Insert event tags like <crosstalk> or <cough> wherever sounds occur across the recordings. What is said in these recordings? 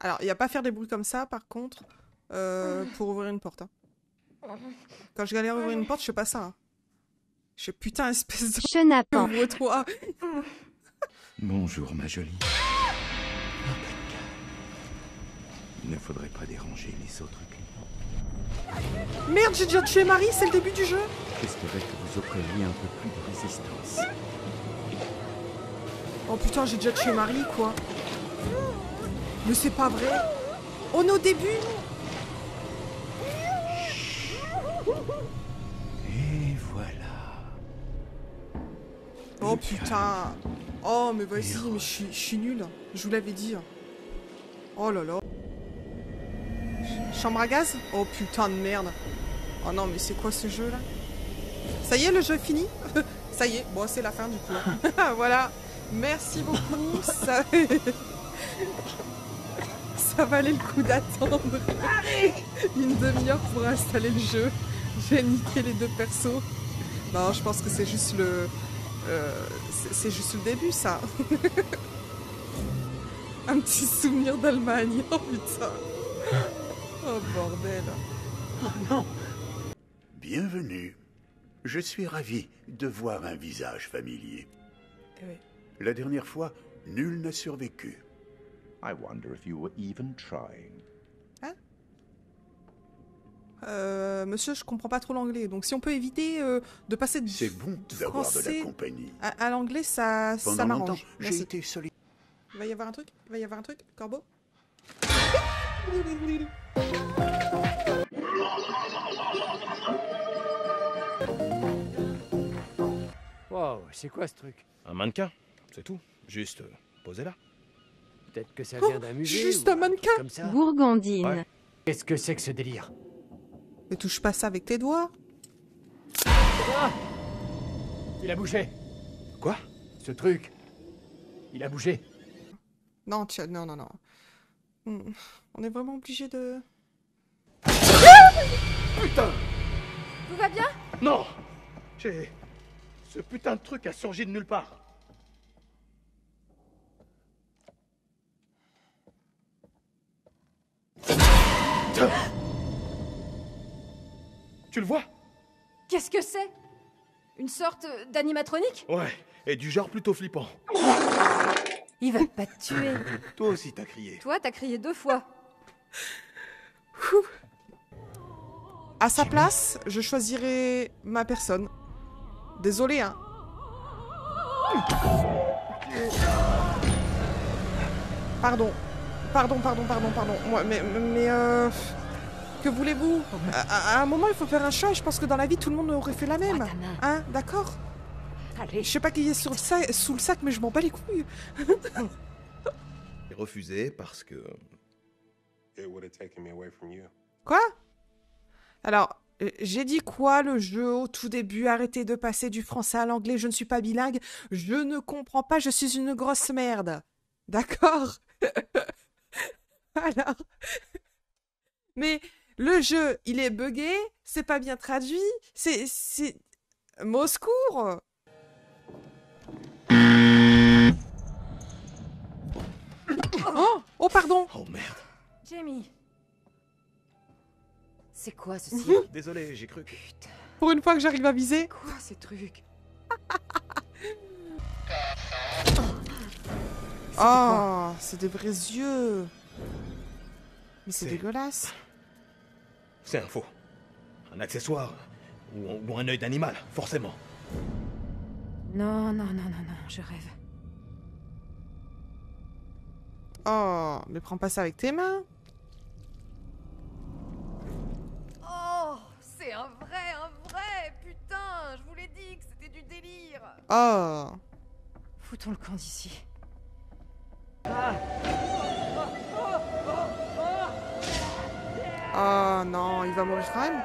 Alors, il n'y a pas à faire des bruits comme ça, par contre, euh, pour ouvrir une porte. hein. Quand je galère à ouvrir une porte, je fais pas ça. hein. Je fais putain, espèce de... Chenapan. Ouvre-toi Bonjour, ma jolie. Il ne faudrait pas déranger les autres clients. Merde, j'ai déjà tué Marie, c'est le début du jeu J'espérais que vous offririez un peu plus de résistance. Oh putain, j'ai déjà tué Marie, quoi. Mais c'est pas vrai. On est au début Et voilà. Oh putain Oh mais vas-y, mais je suis- nulle. Je vous l'avais dit. Oh là là. Ch- Chambre à gaz? Oh putain de merde. Oh non mais c'est quoi ce jeu là? Ça y est, le jeu est fini? <laughs> Ça y est, bon c'est la fin du coup. <laughs> voilà. Merci beaucoup. Ça... Ça valait le coup d'attendre. Une demi-heure pour installer le jeu. J'ai niqué les deux persos. Non, je pense que c'est juste le... euh, c'est- juste le début, ça. Un petit souvenir d'Allemagne. Oh putain. Oh bordel. Bienvenue. Je suis ravi de voir un visage familier. Eh oui. La dernière fois, nul n'a survécu. I wonder if you were even trying. Euh, monsieur, je comprends pas trop l'anglais, donc si on peut éviter euh, de passer de, C'est bon d'avoir de la compagnie. à, à l'anglais, ça, ça Pendant longtemps, m'arrange. j'ai été solide. Il va y avoir un truc? Il va y avoir un truc? Corbeau? Wow, c'est quoi ce truc? Un mannequin, c'est tout. Juste euh, posé là. Peut-être que ça Oh, vient d'un musée juste ou un mannequin Comme ça Gourgandine. Ouais. Qu'est-ce que c'est que ce délire? Ne touche pas ça avec tes doigts. Ah Il a bougé Quoi? Ce truc Il a bougé Non, tiens, non, non, non. Hmm, On est vraiment obligé de... Putain Tout va bien? Non J'ai. Ce putain de truc a surgi de nulle part. Tu le vois? Qu'est-ce que c'est? Une sorte d'animatronique? Ouais, et du genre plutôt flippant. Il va pas te tuer. Toi aussi t'as crié. Toi, t'as crié deux fois. À sa place, je choisirais ma personne. Désolé, hein. Pardon. Pardon, pardon, pardon, pardon. Moi, mais, mais euh... Que voulez-vous? À, à un moment, il faut faire un choix et je pense que dans la vie, tout le monde aurait fait la même. Hein, d'accord? Allez. Je sais pas qui est sur le sac, sous le sac, mais je m'en bats les couilles. <laughs> J'ai refusé parce que. It would have taken me away from you. Quoi? Alors, euh, j'ai dit quoi le jeu au tout début? Arrêtez de passer du français à l'anglais, je ne suis pas bilingue, je ne comprends pas, je suis une grosse merde. D'accord? <laughs> <laughs> Alors Mais le jeu, il est buggé, c'est pas bien traduit, c'est... c'est... Secours Oh Oh pardon Oh merde. Jamie. C'est quoi ceci Désolé, j'ai cru que. Pour une fois que j'arrive à viser Quoi ces trucs <laughs> Oh, c'est des vrais yeux. Mais c'est dégueulasse. C'est un faux. Un accessoire. Ou, ou un œil d'animal, forcément. Non, non, non, non, non, je rêve. Oh, mais prends pas ça avec tes mains. Oh, c'est un vrai, un vrai Putain, je vous l'ai dit que c'était du délire Oh. Foutons le camp d'ici. Oh non, il va mourir quand même.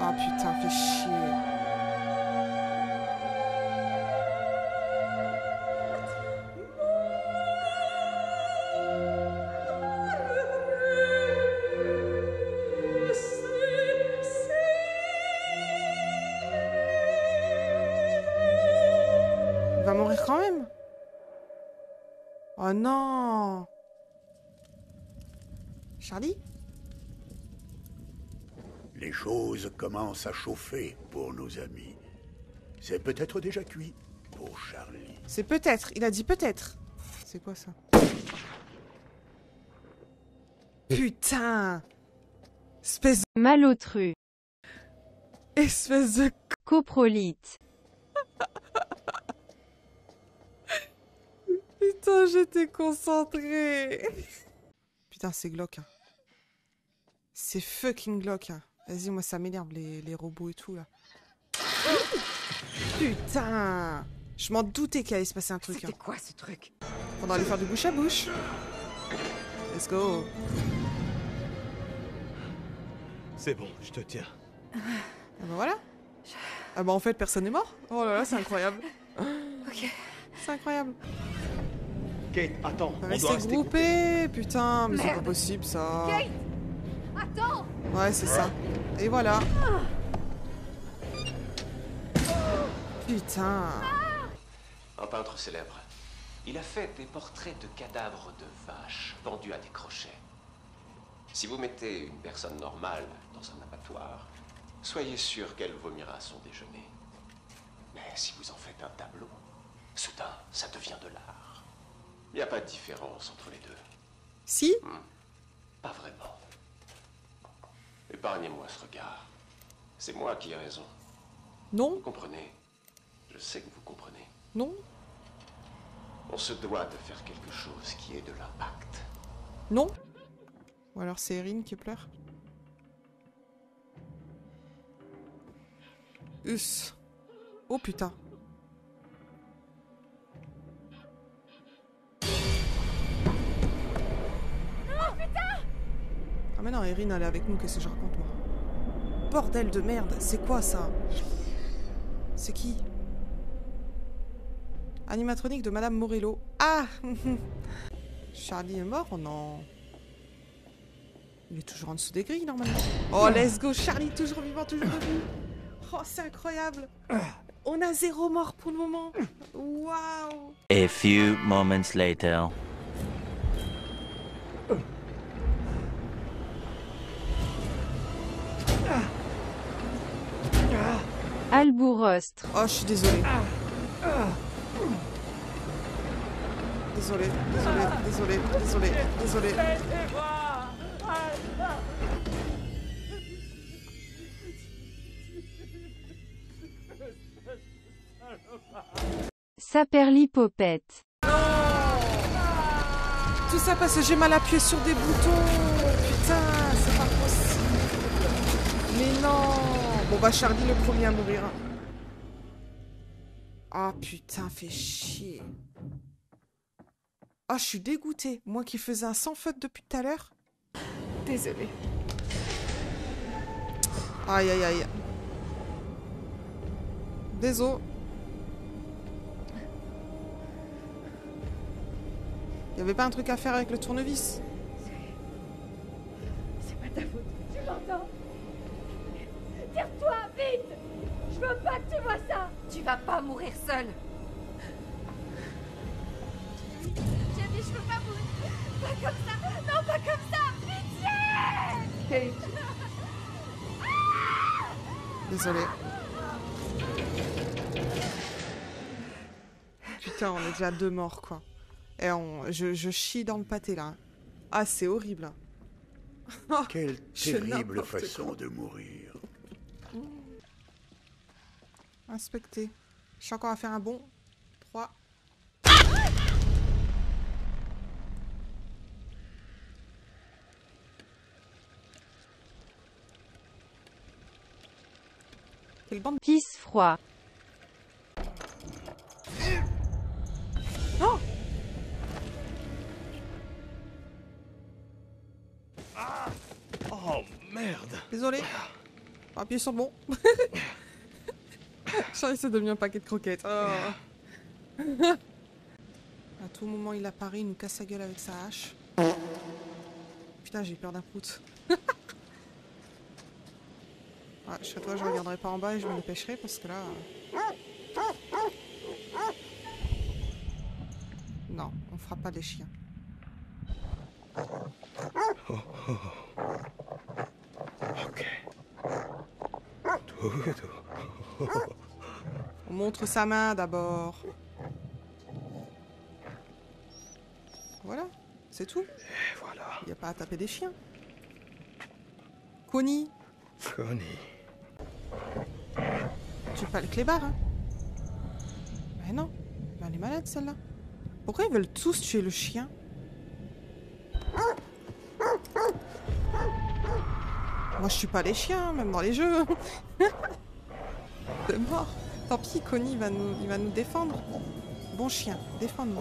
Oh putain, fais chier. va mourir quand même? Oh non Charlie Les choses commencent à chauffer pour nos amis. C'est peut-être déjà cuit pour Charlie. C'est peut-être. Il a dit peut-être. C'est quoi ça? Putain Espèce, Malotru. espèce de... Coprolite. <laughs> Putain, j'étais concentrée. Putain, c'est glauque. hein. C'est fucking glauque. hein. Vas-y, moi, ça m'énerve, les, les robots et tout, là. Putain Je m'en doutais qu'il allait se passer un truc. hein. C'était quoi ce truc? On va aller faire du bouche à bouche. Let's go. C'est bon, je te tiens. Ah bah voilà. Ah bah en fait, personne n'est mort. Oh là là, c'est incroyable. <laughs> Ok. C'est incroyable. Kate, attends, on doit rester groupés, putain, mais c'est pas possible ça. Kate Ouais, c'est ça. Et voilà. Putain. Un peintre célèbre. Il a fait des portraits de cadavres de vaches pendus à des crochets. Si vous mettez une personne normale dans un abattoir, soyez sûr qu'elle vomira son déjeuner. Mais si vous en faites un tableau, soudain, ça devient de l'art. Il n'y a pas de différence entre les deux. Si Pas vraiment. Épargnez-moi ce regard. C'est moi qui ai raison. Non Vous comprenez? Je sais que vous comprenez. Non On se doit de faire quelque chose qui ait de l'impact. Non Ou alors c'est Erin qui pleure Us. Oh putain. Mais non, Erin elle avec nous, qu'est-ce que je raconte moi? Bordel de merde, c'est quoi ça? C'est qui? Animatronique de Madame Morello. Ah <laughs> Charlie est mort Non. Il est toujours en dessous des grilles normalement. Oh, let's go, Charlie, toujours vivant, toujours debout. Oh, c'est incroyable. On a zéro mort pour le moment. Waouh. A few moments later. Albourostre. Oh, je suis désolée. Désolée, désolée, désolée, désolée, désolée. Saperlipopette. Tout ça parce que j'ai mal appuyé sur des boutons. Bon bah Charlie le premier à mourir. Ah putain, fait chier. Ah, je suis dégoûtée. Moi qui faisais un sans faute depuis tout à l'heure. Désolée. Aïe aïe aïe. Désolé. Y avait pas un truc à faire avec le tournevis? C'est pas ta faute. Tu l'entends? Veux pas que tu vois ça Tu vas pas mourir seul J'ai dit je veux pas mourir Pas comme ça Non, pas comme ça Pitié Désolé. Putain, on est déjà à deux morts, quoi. Et on, je, je chie dans le pâté, là. Ah, c'est horrible. Quelle terrible façon quoi. de mourir. Inspecter. Je suis encore à faire un bon. 3. Quelle bande Pisse froid. Oh Oh merde Désolé. Appuyez sur le bon. <laughs> <laughs> Charlie, ça devient un paquet de croquettes. Oh. <laughs> à tout moment, il apparaît, il nous casse la gueule avec sa hache. Putain, j'ai peur d'un prout. ouais, je serais toi, je regarderai pas en bas et je me dépêcherai parce que là. euh, fera pas les chiens. Oh, oh. Ok. Tout, tout. On montre sa main d'abord. Voilà, c'est tout. Et voilà. Il n'y a pas à taper des chiens. Connie, Connie. tu pas le clébard, hein Mais non, mais elle est malade celle-là. Pourquoi ils veulent tous tuer le chien? Moi je suis pas les chiens, même dans les jeux. <laughs> C'est mort. Tant pis, Connie va nous, va nous défendre. Bon chien, défends-nous.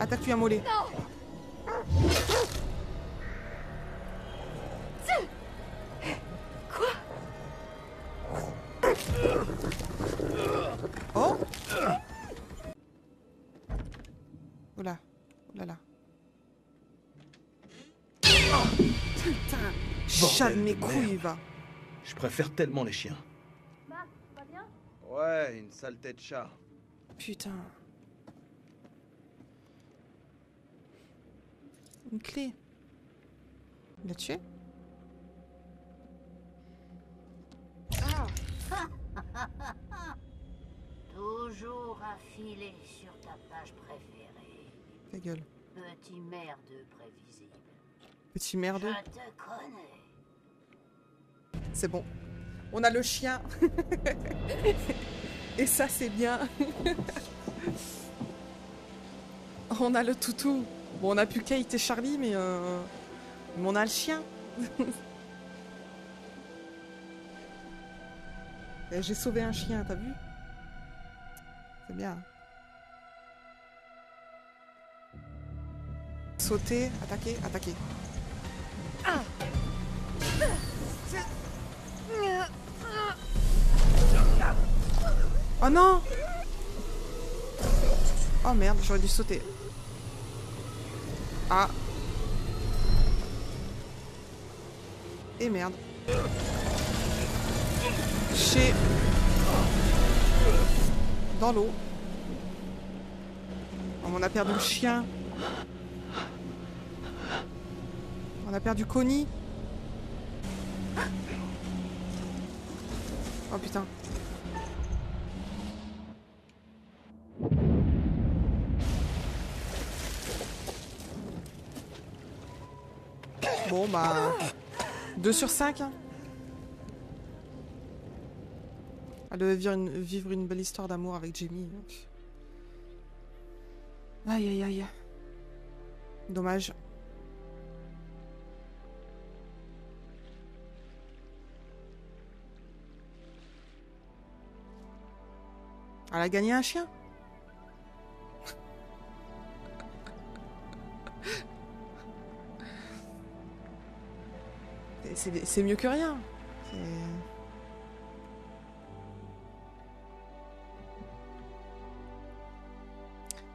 Attaque-lui un mollet. Va. Je préfère tellement les chiens. Ouais, une sale tête de chat. Putain. Une clé. Il l'a tué? <laughs> Toujours un filet sur ta page préférée. Ta gueule. Petit merdeux prévisible. Petit merde. Je te connais. C'est bon. On a le chien. <laughs> Et ça, c'est bien. <laughs> on a le toutou. Bon, on a plus Kate et Charlie, mais, euh, mais on a le chien. <laughs> Et J'ai sauvé un chien, t'as vu? C'est bien. Sauter, attaquer, attaquer. Oh non Oh merde, j'aurais dû sauter. Ah. Et merde. Chez... Dans l'eau. Oh, on a perdu le chien. On a perdu Connie. Oh putain. Bon bah... 2 sur 5 hein. Elle devait vivre une, vivre une belle histoire d'amour avec Jamie. Aïe aïe aïe. Dommage. Elle a gagné un chien C'est- mieux que rien.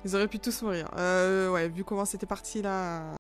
Ils auraient pu tous mourir. Euh, ouais, vu comment c'était parti là.